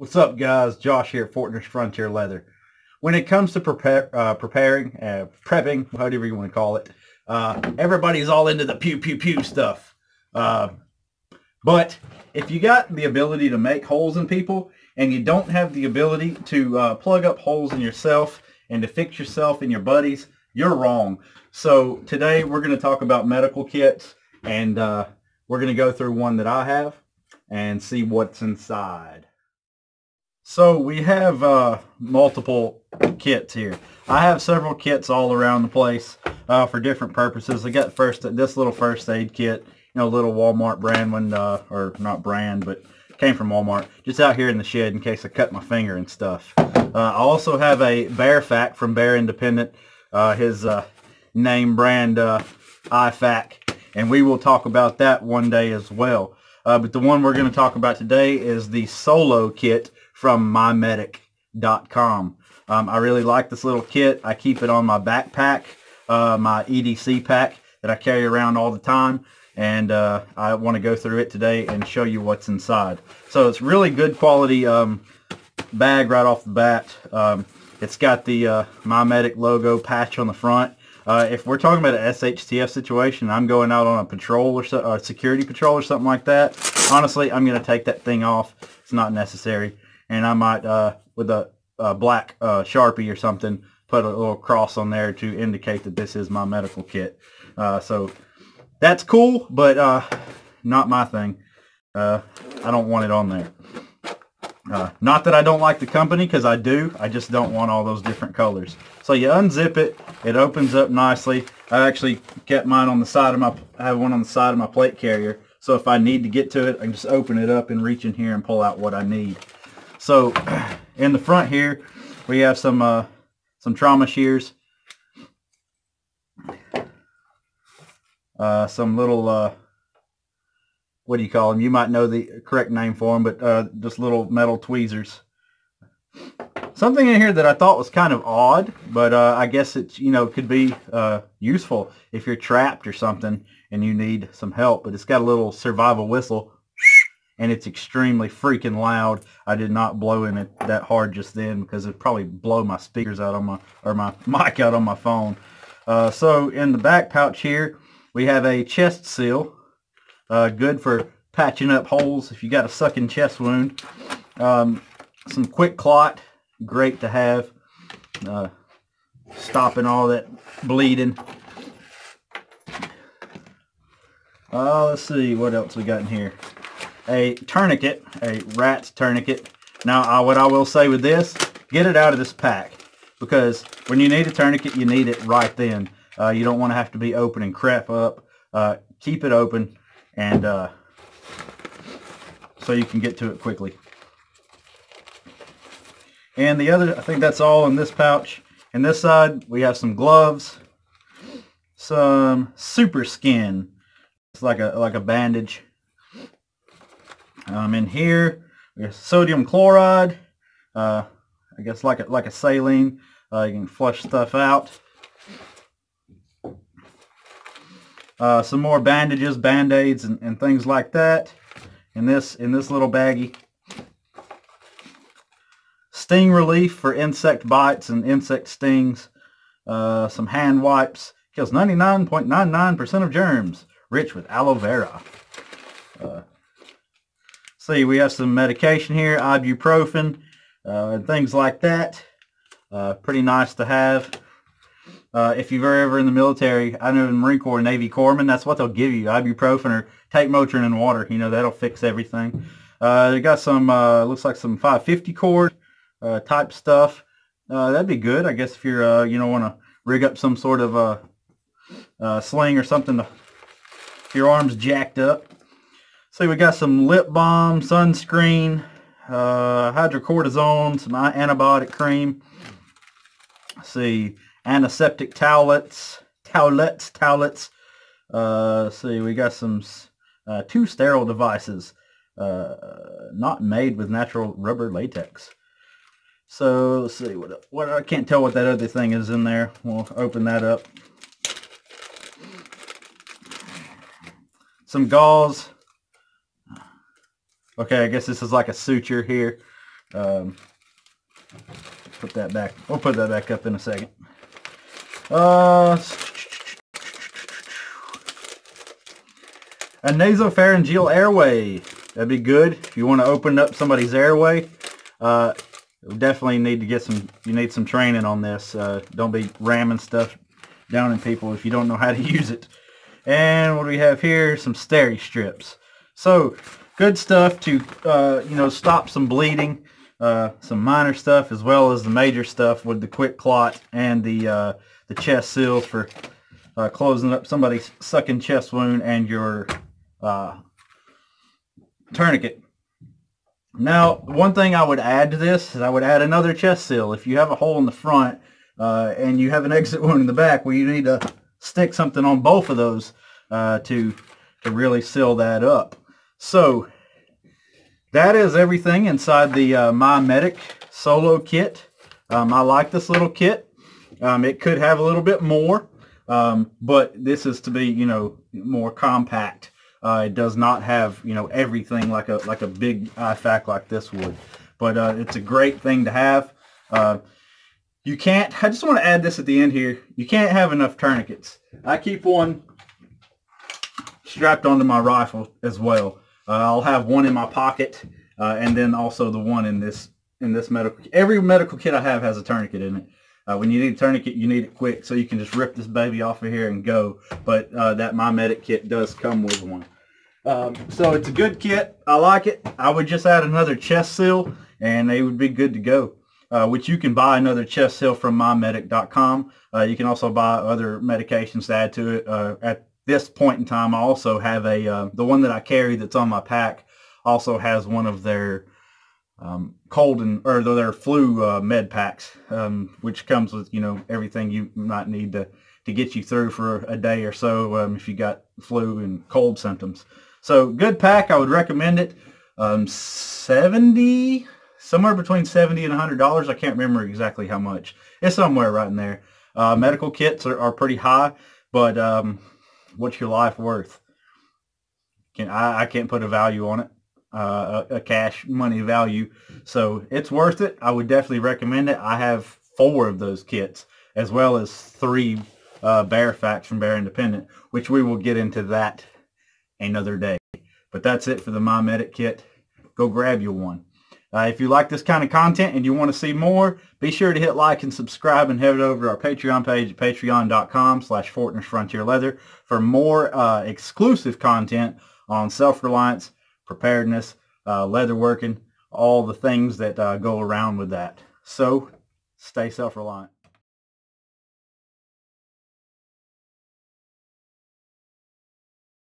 What's up guys? Josh here at Fortner's Frontier Leather. When it comes to prepare, uh, preparing, uh, prepping, whatever you want to call it, uh, everybody's all into the pew pew pew stuff. Uh, but if you got the ability to make holes in people and you don't have the ability to uh, plug up holes in yourself and to fix yourself and your buddies, you're wrong. So today we're going to talk about medical kits and uh, we're going to go through one that I have and see what's inside. So we have uh, multiple kits here. I have several kits all around the place uh, for different purposes. I got first this little first aid kit, you know, little Walmart brand one, uh, or not brand, but came from Walmart. Just out here in the shed in case I cut my finger and stuff. Uh, I also have a Bear Fac from Bear Independent, uh, his uh, name brand IFAK, and we will talk about that one day as well. but the one we're going to talk about today is the Solo kit from mymedic.com. Um, I really like this little kit. I keep it on my backpack, uh, my EDC pack that I carry around all the time. And uh, I want to go through it today and show you what's inside. So it's really good quality um, bag right off the bat. Um, it's got the uh, MyMedic logo patch on the front. Uh, if we're talking about an SHTF situation, I'm going out on a patrol or so, a security patrol or something like that. Honestly, I'm going to take that thing off. It's not necessary and I might uh, with a, a black uh, sharpie or something put a little cross on there to indicate that this is my medical kit. Uh, so that's cool, but uh, not my thing. Uh, I don't want it on there. Uh, not that I don't like the company, because I do. I just don't want all those different colors. So you unzip it. It opens up nicely. I actually kept mine on the side of my, I have one on the side of my plate carrier. So if I need to get to it, I can just open it up and reach in here and pull out what I need. So in the front here, we have some uh, some trauma shears. Uh, some little, uh, what do you call them? You might know the correct name for them, but uh, just little metal tweezers. Something in here that I thought was kind of odd, but uh, I guess it you know could be uh, useful if you're trapped or something and you need some help. But it's got a little survival whistle and it's extremely freaking loud. I did not blow in it that hard just then because it'd probably blow my speakers out on my, or my mic out on my phone. Uh, so in the back pouch here, we have a chest seal, uh, good for patching up holes if you got a sucking chest wound. Um, some QuikClot, great to have, uh, stopping all that bleeding. Uh, let's see what else we got in here a tourniquet, a RATS tourniquet. Now, I, what I will say with this, get it out of this pack because when you need a tourniquet, you need it right then. Uh, you don't want to have to be opening crap up. Uh, keep it open and uh, so you can get to it quickly. And the other, I think that's all in this pouch. In this side, we have some gloves, some super skin. It's like a like a bandage um, in here, we have sodium chloride. Uh, I guess like a, like a saline. Uh, you can flush stuff out. Uh, some more bandages, band-aids, and, and things like that in this in this little baggie. Sting relief for insect bites and insect stings. Uh, some hand wipes. Kills 99.99% of germs. Rich with aloe vera. Uh, see, we have some medication here, ibuprofen, uh, and things like that. Uh, pretty nice to have. Uh, if you're ever in the military, I know in Marine Corps, Navy Corpsman, that's what they'll give you, ibuprofen or take Motrin and water. You know, that'll fix everything. Uh, they got some, uh, looks like some 550 cord uh, type stuff. Uh, that'd be good, I guess, if you're, uh, you know, want to rig up some sort of uh, uh, sling or something to, your arm's jacked up. See, we got some lip balm, sunscreen, uh, hydrocortisone, some antibiotic cream. Let's see, antiseptic towelettes, towelettes, towelettes. Uh, see, we got some uh, two sterile devices, uh, not made with natural rubber latex. So let's see what what I can't tell what that other thing is in there. We'll open that up. Some gauze, Okay, I guess this is like a suture here Um, put that back. We'll put that back up in a second. Uh, a nasopharyngeal airway. That'd be good if you want to open up somebody's airway. Uh, definitely need to get some. You need some training on this. Uh, don't be ramming stuff down in people if you don't know how to use it. And what do we have here? Some steri strips. So good stuff to uh, you know stop some bleeding, uh, some minor stuff as well as the major stuff with the QuikClot and the uh, the chest seal for uh, closing up somebody's sucking chest wound and your uh, tourniquet. Now, one thing I would add to this is I would add another chest seal. If you have a hole in the front uh, and you have an exit wound in the back, well, you need to stick something on both of those to to really seal that up. So that is everything inside the uh, My Medic Solo kit. Um, I like this little kit. Um, it could have a little bit more, um, but this is to be, you know, more compact. Uh, it does not have, you know, everything like a like a big IFAK like this would. But uh, it's a great thing to have. Uh, you can't, I just want to add this at the end here. You can't have enough tourniquets. I keep one strapped onto my rifle as well. Uh, I'll have one in my pocket uh, and then also the one in this in this medical. Every medical kit I have has a tourniquet in it. Uh, when you need a tourniquet, you need it quick, so you can just rip this baby off of here and go. But uh, that My Medic kit does come with one. Um, so it's a good kit. I like it. I would just add another chest seal, and they would be good to go. Uh, which you can buy another chest seal from mymedic.com. Uh, you can also buy other medications to add to it. At this point in time, I also have a uh, the one that I carry that's on my pack also has one of their um, cold and or their flu uh, med packs, um, which comes with you know everything you might need to to get you through for a day or so um, if you got flu and cold symptoms. So good pack, I would recommend it. Um, 70, somewhere between 70 and 100 dollars. I can't remember exactly how much. It's somewhere right in there. Uh, medical kits are, are pretty high, but um, what's your life worth? Can I, I can't put a value on it uh, a, a, cash money value. So it's worth it. I would definitely recommend it. I have four of those kits as well as three uh, Bear Facts from Bear Independent, which we will get into that another day. But that's it for the My Medic kit. Go grab you one. Uh, if you like this kind of content and you want to see more, be sure to hit like and subscribe and head over to our Patreon page at patreon.com slash Leather for more uh, exclusive content on self-reliance, preparedness, uh, leather working, all the things that uh, go around with that. So stay self-reliant.